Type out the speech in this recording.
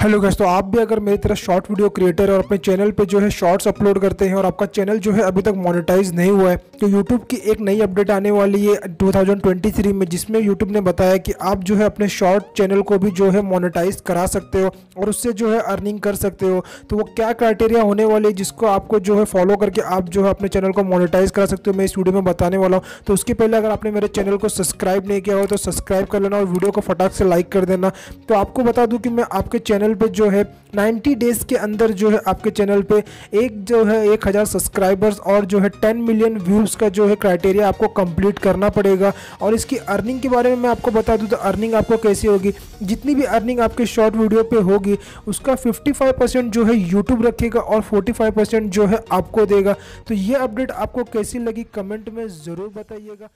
Hello guys तो आप भी अगर मेरी तरह शॉर्ट वीडियो क्रिएटर और अपने चैनल पे जो है शॉर्ट्स अपलोड करते हैं और आपका चैनल जो है अभी तक मोनेटाइज नहीं हुआ है तो यूट्यूब की एक नई अपडेट आने वाली है 2023 में, जिसमें यूट्यूब ने बताया कि आप जो है अपने शॉर्ट चैनल को भी जो है मोनेटाइज करा सकते हो और उससे जो है अर्निंग कर सकते हो। तो वो क्या क्राइटेरिया होने वाली है जिसको आपको जो है फॉलो करके आप जो है अपने चैनल को मोनिटाइज करा सकते हो, मैं इस वीडियो में बताने वाला हूँ। तो उसके पहले अगर आपने मेरे चैनल को सब्सक्राइब नहीं किया हो तो सब्सक्राइब कर लेना और वीडियो को फटाक से लाइक कर देना। तो आपको बता दूँ कि मैं आपके चैनल पर जो है 90 डेज़ के अंदर जो है आपके चैनल पे एक जो है, एक हज़ार सब्सक्राइबर्स और जो है 10 मिलियन व्यूज़ का जो है क्राइटेरिया आपको कंप्लीट करना पड़ेगा। और इसकी अर्निंग के बारे में मैं आपको बता दूँ तो अर्निंग आपको कैसी होगी? जितनी भी अर्निंग आपके शॉर्ट वीडियो पे होगी, उसका 55 परसेंट जो है यूट्यूब रखेगा और 45 परसेंट जो है आपको देगा। तो ये अपडेट आपको कैसी लगी कमेंट में ज़रूर बताइएगा।